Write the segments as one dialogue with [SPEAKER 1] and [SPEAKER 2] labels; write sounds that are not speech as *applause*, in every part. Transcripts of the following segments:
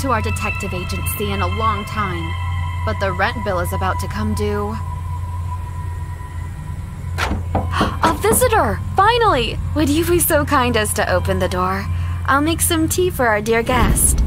[SPEAKER 1] to our detective agency in a long time, but the rent bill is about to come due. *gasps* A visitor! Finally! Would you be so kind as to open the door? I'll make some tea for our dear guest.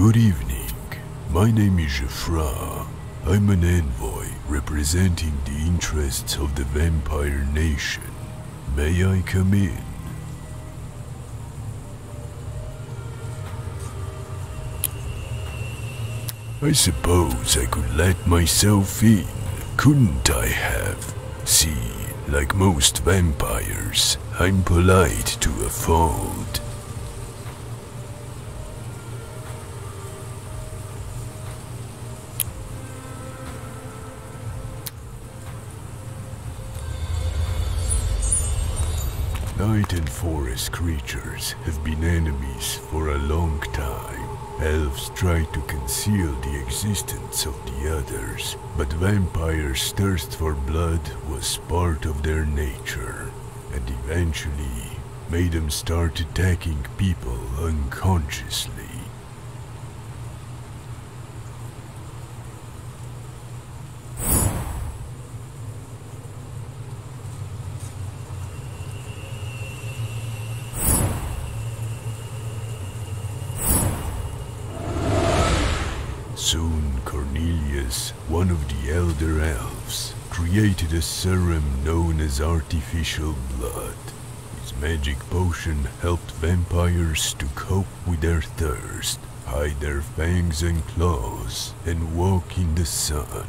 [SPEAKER 2] Good evening. My name is Jafra. I'm an envoy representing the interests of the Vampire Nation. May I come in? I suppose I could let myself in, couldn't I have? See, like most vampires, I'm polite to a fault. Night and forest creatures have been enemies for a long time. Elves try to conceal the existence of the others, but vampires' thirst for blood was part of their nature, and eventually made them start attacking people unconsciously. Cornelius, one of the elder elves, created a serum known as artificial blood. His magic potion helped vampires to cope with their thirst, hide their fangs and claws, and walk in the sun.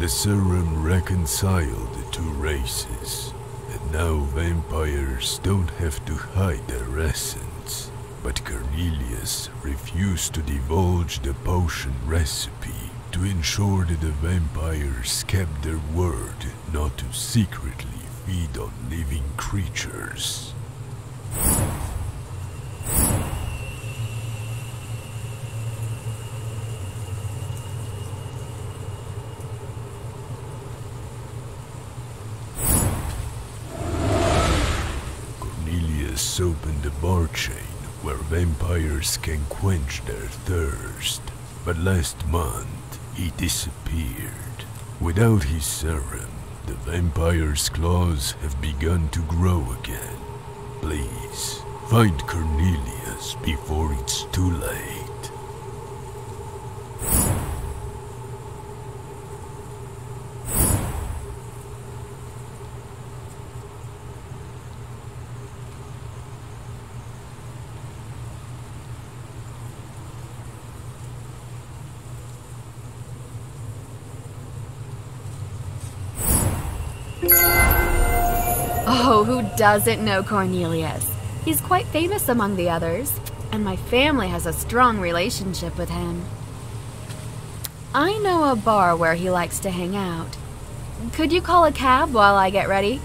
[SPEAKER 2] The serum reconciled the two races, now vampires don't have to hide their essence. But Cornelius refused to divulge the potion recipe to ensure that the vampires kept their word not to secretly feed on living creatures. Cornelius opened a bar chain where vampires can quench their thirst. But last month, he disappeared. Without his serum, the vampire's claws have begun to grow again. Please, find Cornelius before it's too late.
[SPEAKER 1] Oh, who doesn't know Cornelius? He's quite famous among the others, and my family has a strong relationship with him. I know a bar where he likes to hang out. Could you call a cab while I get ready?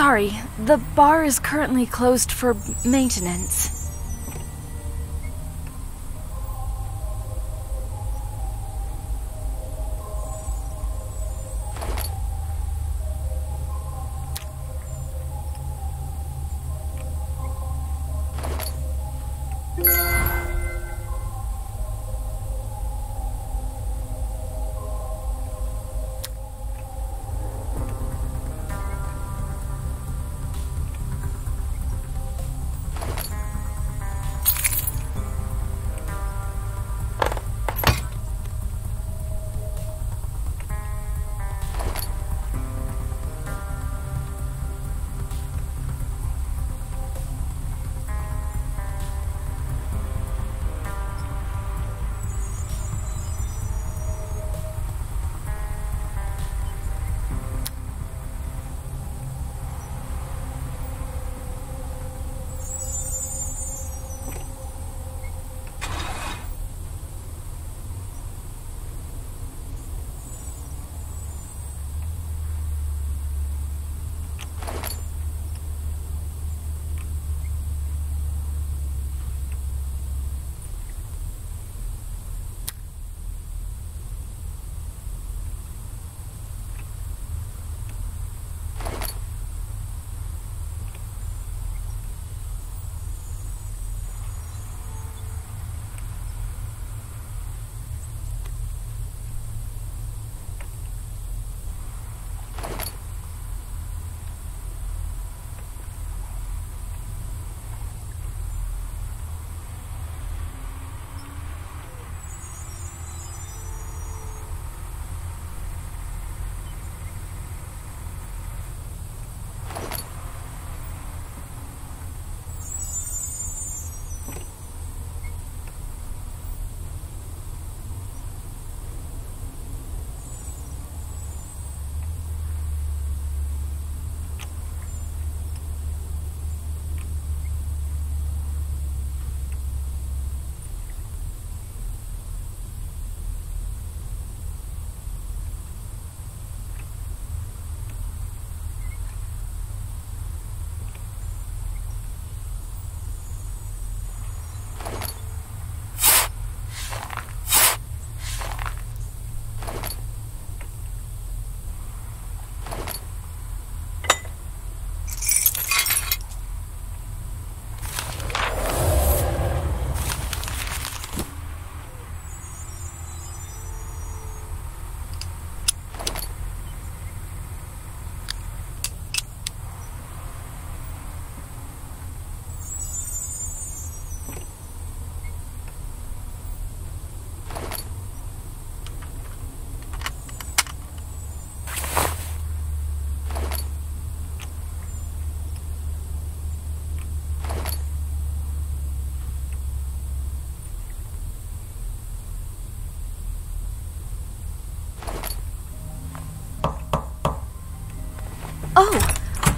[SPEAKER 3] Sorry, the bar is currently closed for maintenance.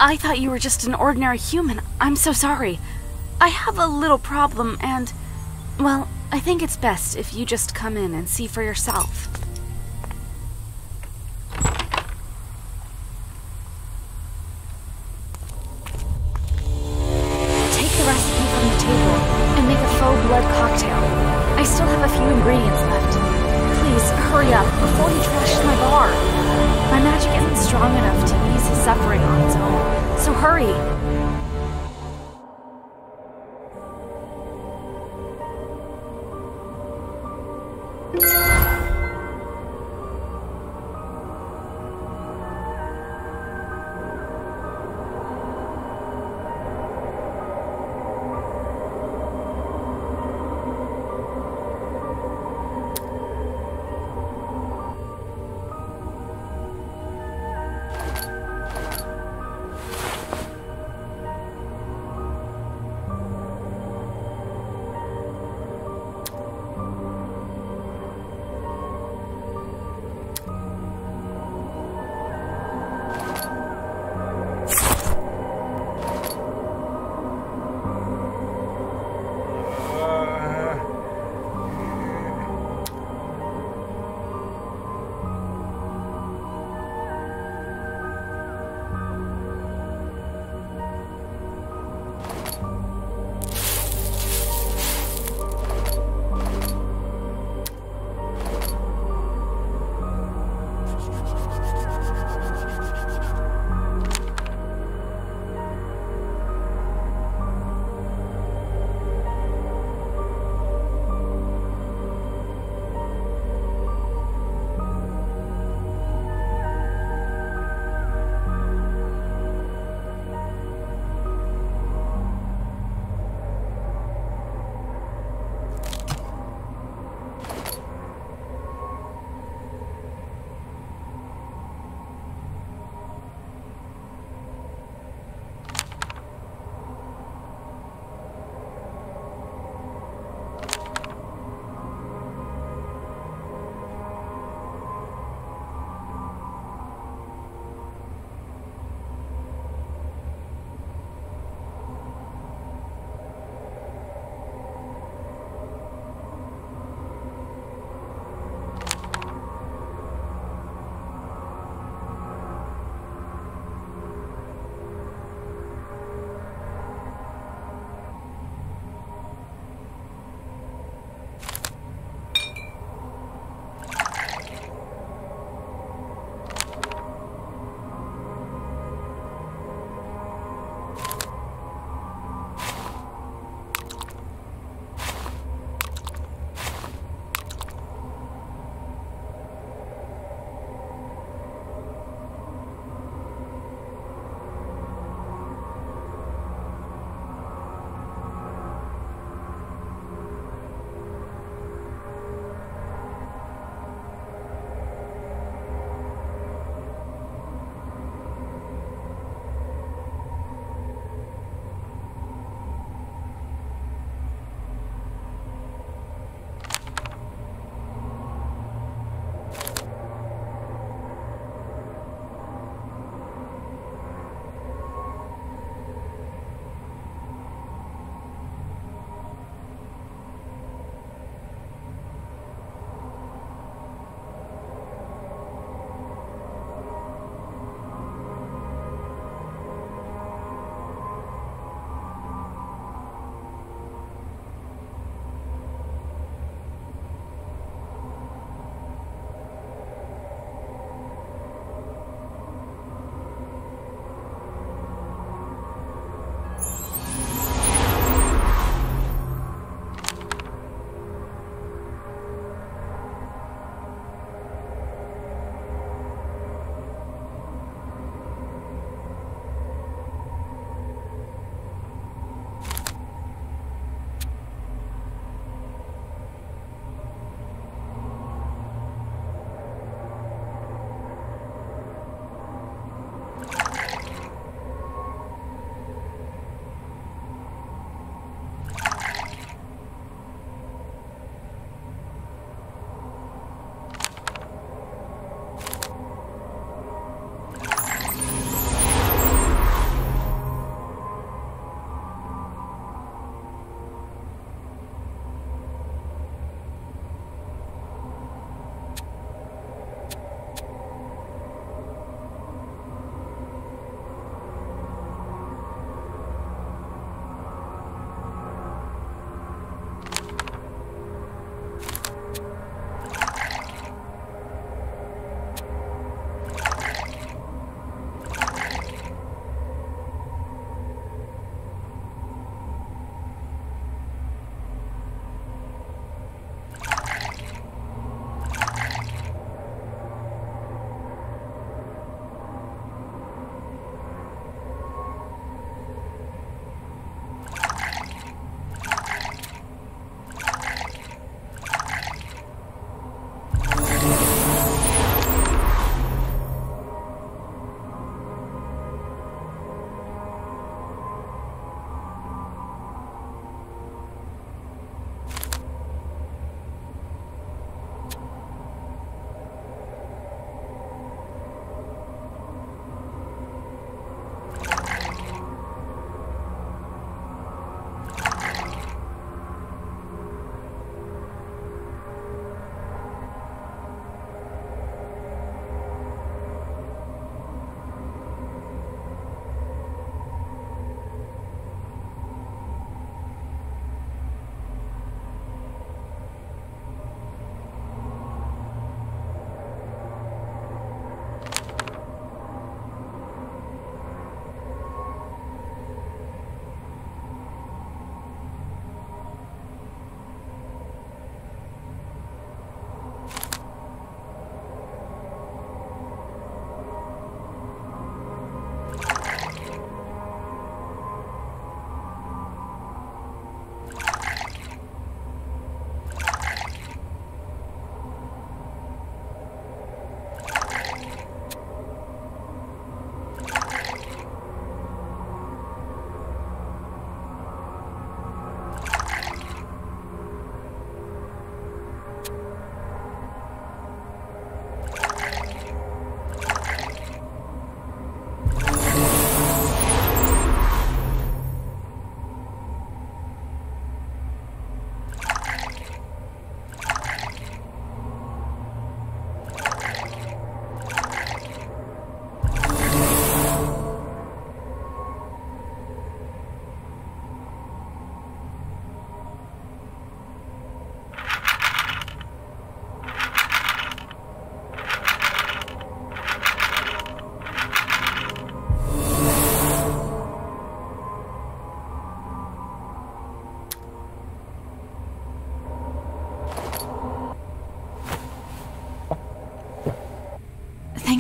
[SPEAKER 3] I thought you were just an ordinary human. I'm so sorry. I have a little problem, and, well, I think it's best if you just come in and see for yourself. Bye.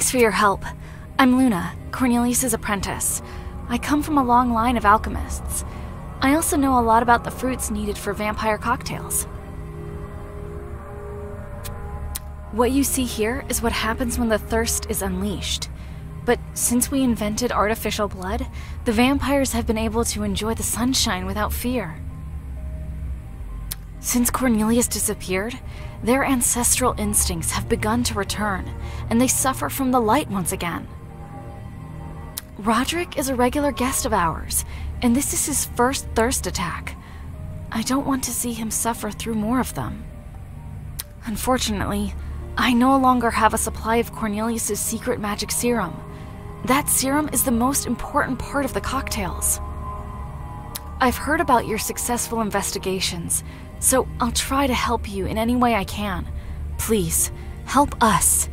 [SPEAKER 3] Thanks for your help. I'm Luna, Cornelius's apprentice. I come from a long line of alchemists. I also know a lot about the fruits needed for vampire cocktails. What you see here is what happens when the thirst is unleashed. But since we invented artificial blood, the vampires have been able to enjoy the sunshine without fear. Since Cornelius disappeared, their ancestral instincts have begun to return, and they suffer from the light once again. Roderick is a regular guest of ours, and this is his first thirst attack. I don't want to see him suffer through more of them. Unfortunately, I no longer have a supply of Cornelius's secret magic serum. That serum is the most important part of the cocktails. I've heard about your successful investigations, so I'll try to help you in any way I can. Please, help us.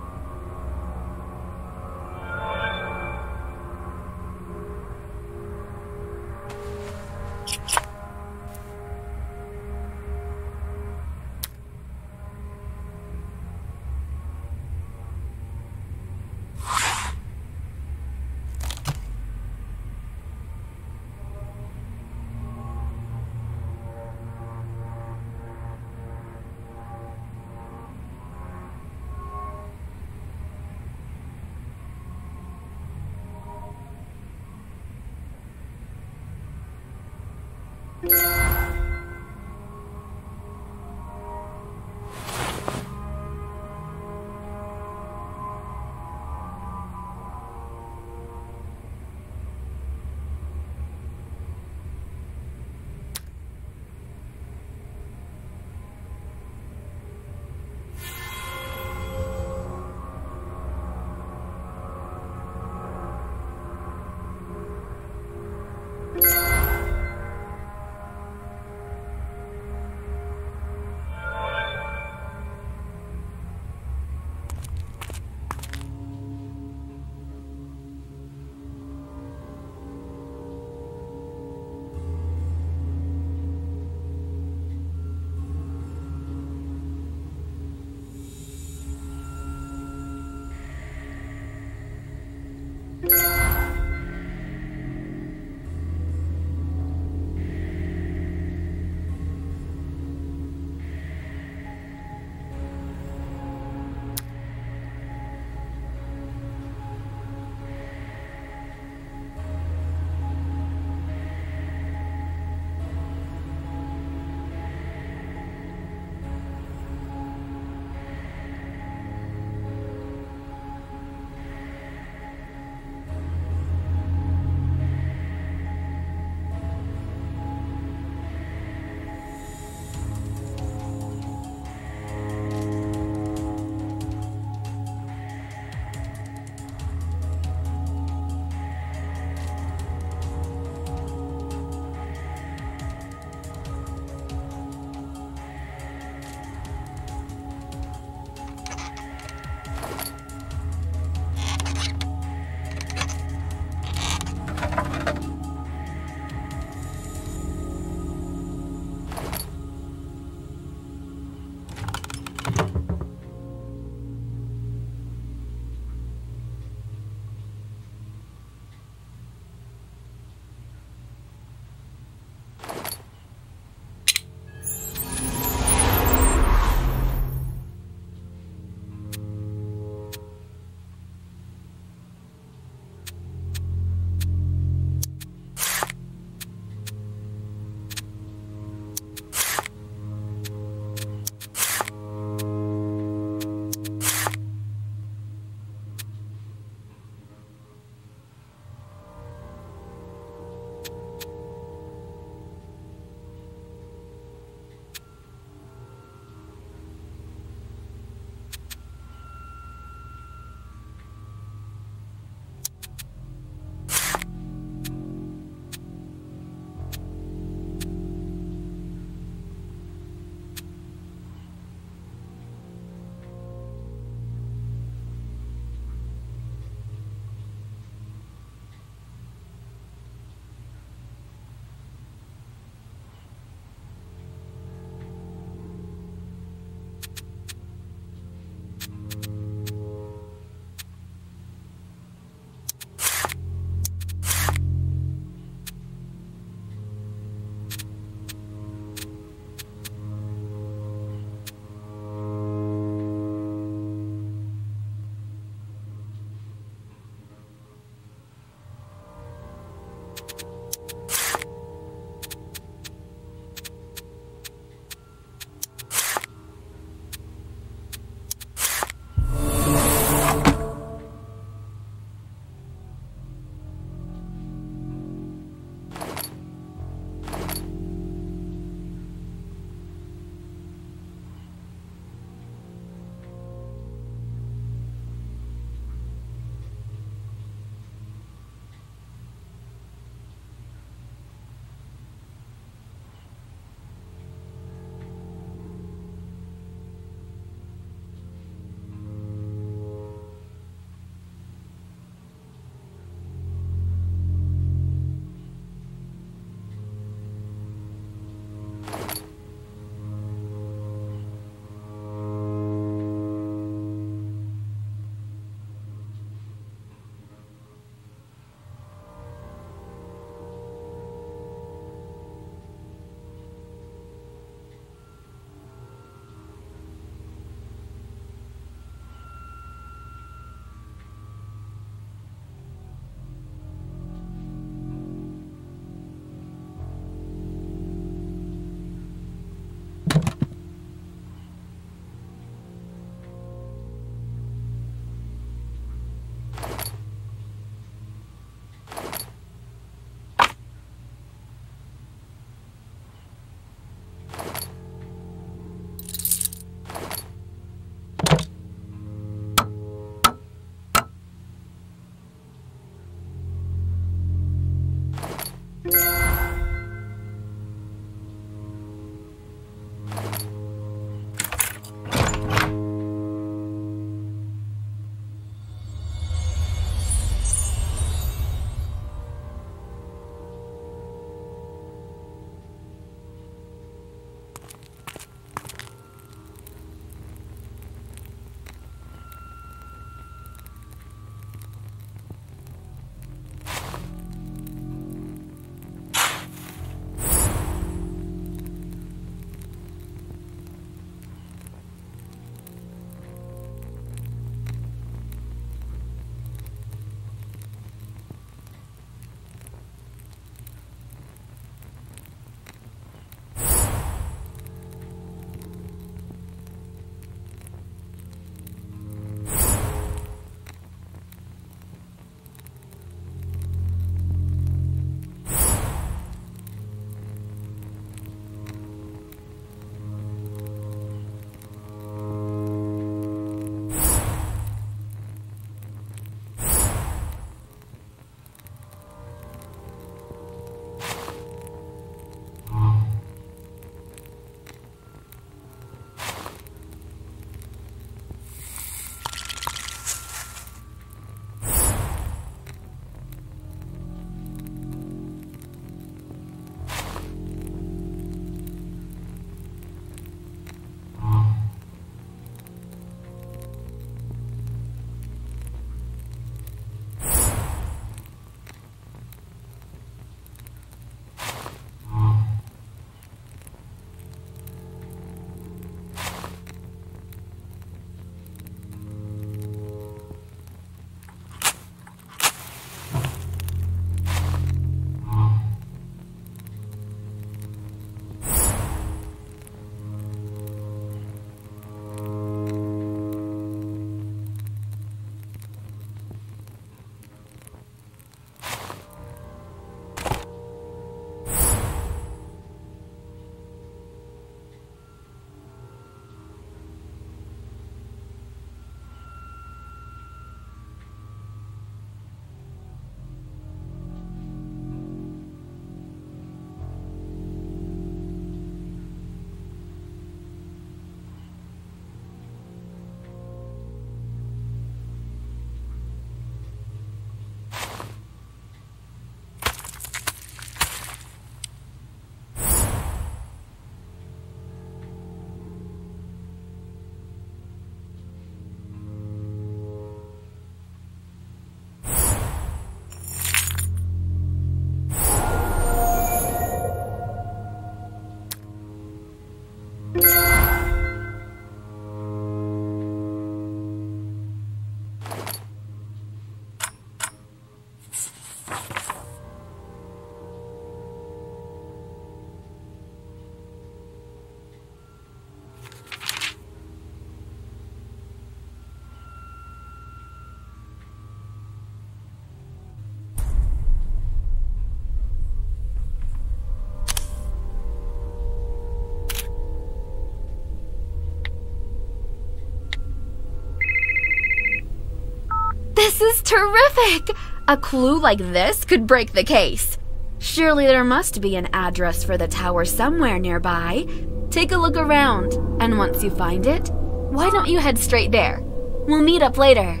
[SPEAKER 1] This is terrific! A clue like this could break the case. Surely there must be an address for the tower somewhere nearby. Take a look around, and once you find it, why don't you head straight there? We'll meet up later.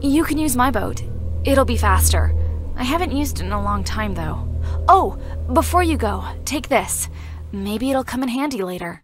[SPEAKER 3] You can use my boat. It'll be faster. I haven't used it in a long time, though. Oh, before you go, take this. Maybe it'll come in handy later.